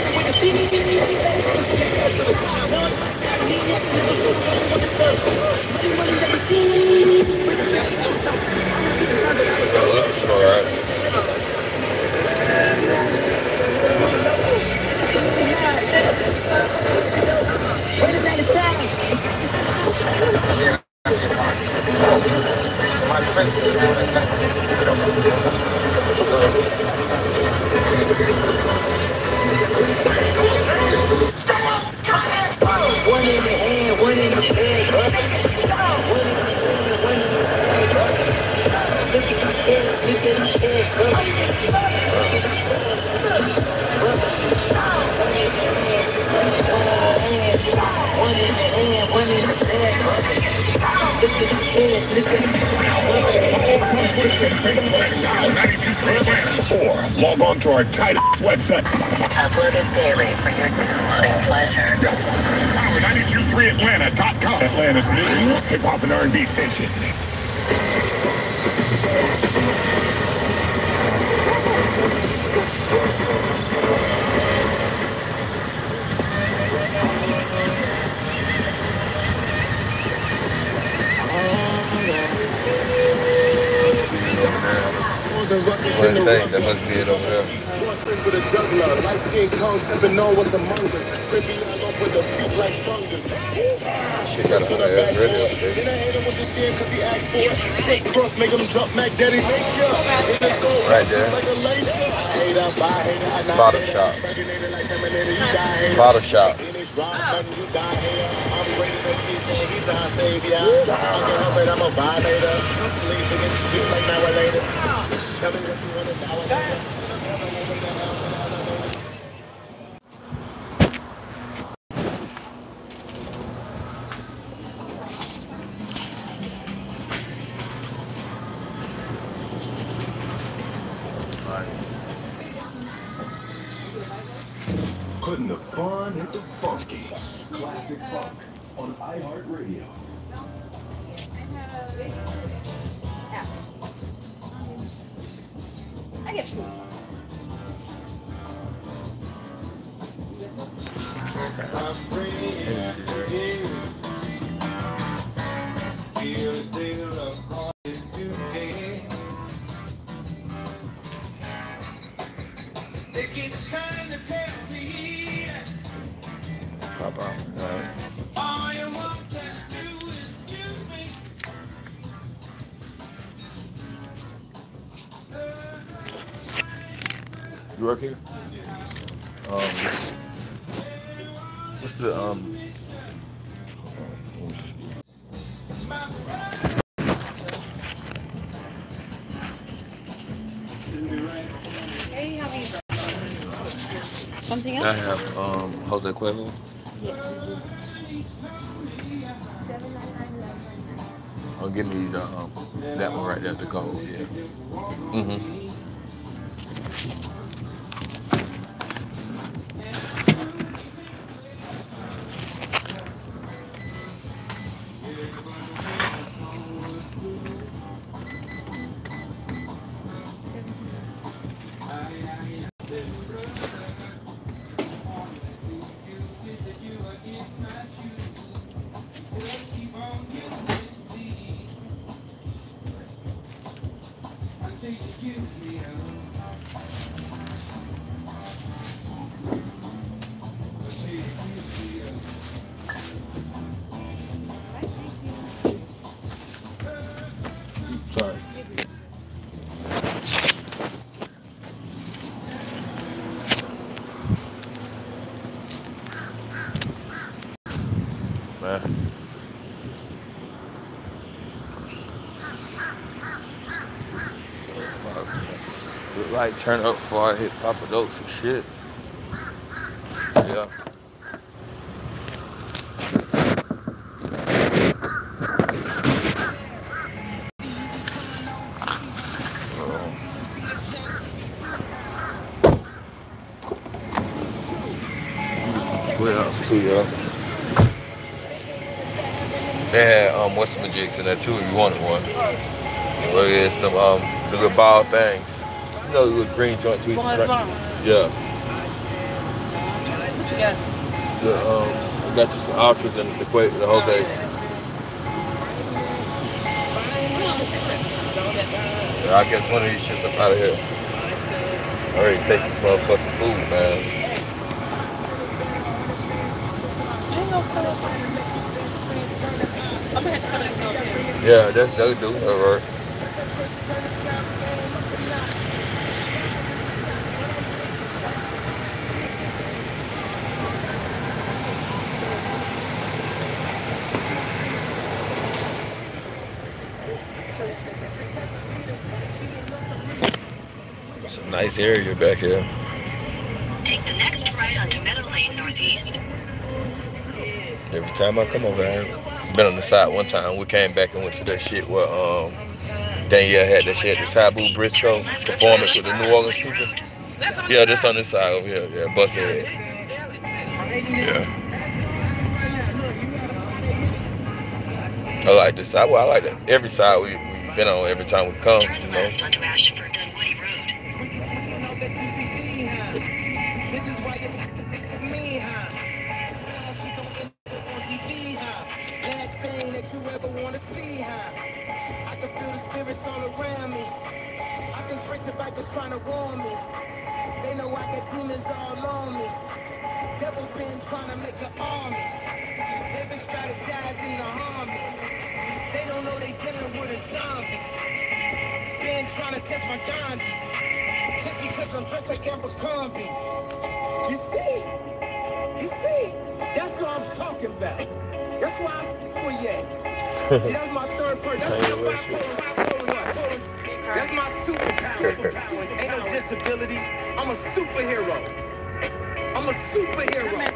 get it Or log on to our tight website. Uploaded daily for your downloading pleasure. Power 923atlanta.com. Atlanta's new hip hop and R&B station. For it. Quick cross, make him jump, Mac Daddy, make sure. In the soul, Right there. A it, Bottle it. shop. Bottle shop. In his drop, nothing, you. I'm ready to be saying he's our savior. I can't help it, I'm a violator. Please forget to shoot like now or later. Tell me what you want to dollar. Putting the fun into funky. Classic funk on iHeartRadio. I get food. Work here? Um, what's the um? hold on, let me. Hey, how are you? Something I else? have um Jose Cuervo. Oh, give me the um that one right there, the gold. Yeah. Mhm. Sorry. Man. Look like turn up before I hit Papa Dokes and shit. Yeah. Joints too, yo. They had um Western jigs in there too if you wanted one. But it's them um the little ball things. You know the little green joints we used to drink. Yeah. The um we got you some ultras and the quake the whole thing. Yeah, I'll get one of these shits up out of here. I already taste this motherfucking food, man. Ain't no stove. I'm gonna have to stop at stove here. Yeah, that's that'll do. That'll. It's a nice area back here. Take the next right onto Meadow Lane Northeast. Every time I come over here, been on the side one time. We came back and went to that shit where um Danielle had that shit at the Taboo Briscoe performance with the New Orleans people. Yeah, this on this side over here. Yeah, Buckhead. Yeah. I like this side. Well, I like that. Every side we, we've been on every time we come, you know. Around me. I can trace it back trying to warn me. They know I got demons all on me. Devil been trying to make an army. They've been strategizing to harm me. They don't know they dealing with a zombie. Been trying to test my Gandhi. Just because I'm dressed like Abercrombie. You see? You see? That's what I'm talking about. That's why I'm with you. See, that's my third person. Ain't no disability. I'm a superhero. I'm a superhero.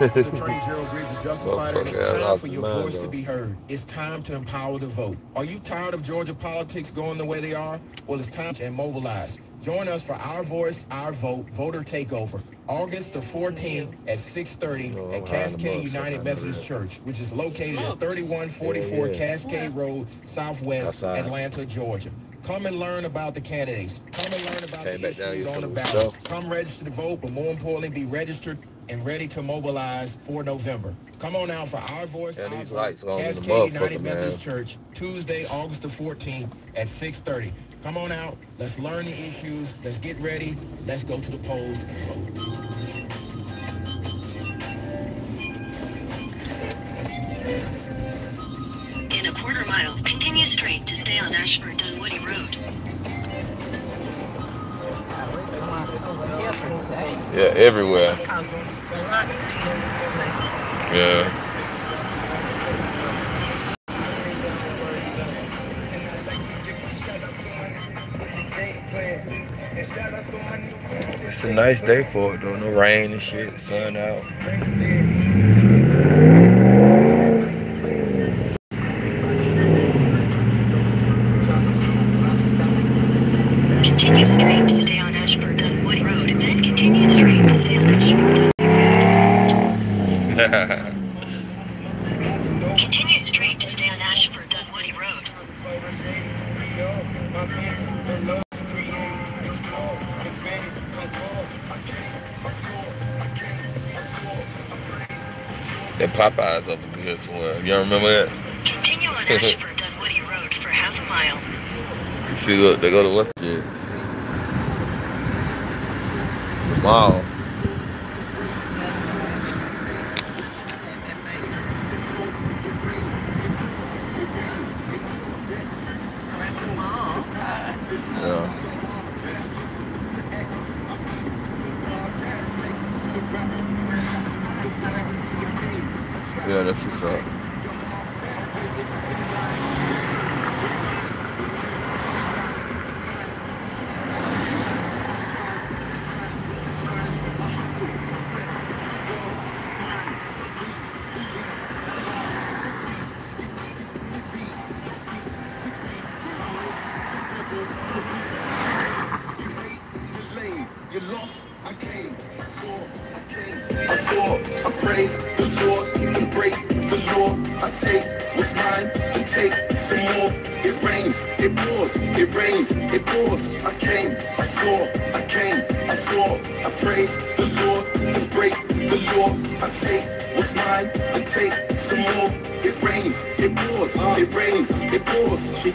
The Attorney General agrees to justify that it's time lost for your mine, voice though. to be heard. It's time to empower the vote. Are you tired of Georgia politics going the way they are? Well, it's time to mobilize. Join us for Our Voice, Our Vote, Voter Takeover, August the 14th at 6.30 Oh, at Cascade United Methodist there. Church, which is located at 3144 Yeah, yeah. Cascade Road, Southwest, Outside. Atlanta, Georgia. Come and learn about the candidates. Come and learn about Came the back issues on the ballot. yourself. Come register to vote, but more importantly, be registered and ready to mobilize for November. Come on out for Our Voice, Yeah, these Vote, lights on in the Cascade United motherfucker, man. Methodist Church, Tuesday, August the 14th at 6.30. Come on out. Let's learn the issues. Let's get ready. Let's go to the polls and vote. In a quarter mile, continue straight to stay on Ashford Dunwoody Yeah, everywhere. Yeah. It's a nice day for it though. No rain and shit. Sun out. Continue straight to stay on Ashford Dunwoody Road, then continue straight to stay on Ashford Dun- Continue straight to stay on Ashford Dunwoody Road. That Popeyes over good somewhere. You don't remember that? Continue on Ashford Dunwoody Road for half a mile. You see, look, they go to what's it? The mall. It pours. I came, I saw, I came, I saw. I praise the Lord and break the law. I take what's mine and take some more. It rains, it pours, it rains, it pours.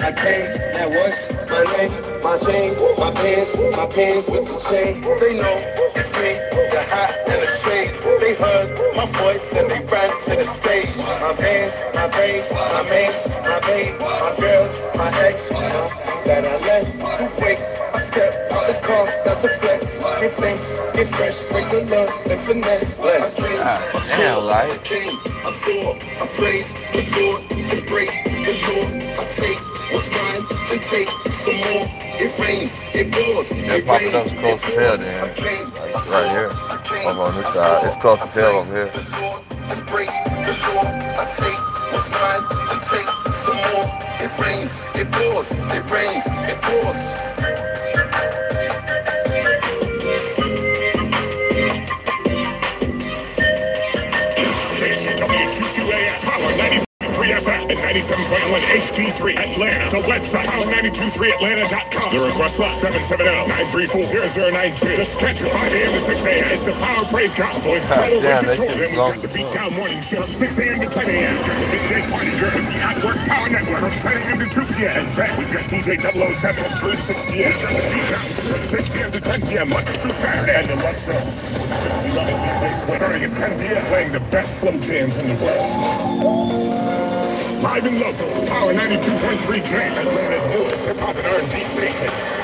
I came, that was my name, my chain, my pants, my pants with the chain. They know it's me, the hat and the shade. They heard my voice and they ran to the stage. My bands, my bass, my mates, my babe, my girl, my ex, my that I left too quick. I step out the car, that's a flex. Get thanks, get fresh, break the love and finesse. Bless. Ah, damn, like. I came, I saw, I praise the Lord and break the law. I take what's mine and take some more. It rains, it pours, it pop rains, it up's close as hell then. I came, Like right here. saw, I came, Over on this side. It's close as hell over here. Lord and break the law. I take what's mine and take some more. It rains, it pours, it rains, it pours. 97.1 HD3 Atlanta. The website, power923atlanta.com. The request 770-934-0092. Just catch it 5 a.m. to 6 a.m. It's the Power Praise Gospel. Colorado, damn, that shit Victoria. long the as Beat. Down Morning Show 6 a.m. to 10 a.m. The midday party the At Work Power Network from 10 a.m. to 2 p.m. And then we've got DJ 007 through 6 p.m. The Beat Down from 6 p.m. to 10 p.m. Monday through Saturday. And the Love Show. We love it, DJ Sweat. Starting at 10 p.m. playing the best slow jams in the world. Live and local, Power 92.3 J, Atlanta's newest hip hop and R&B station.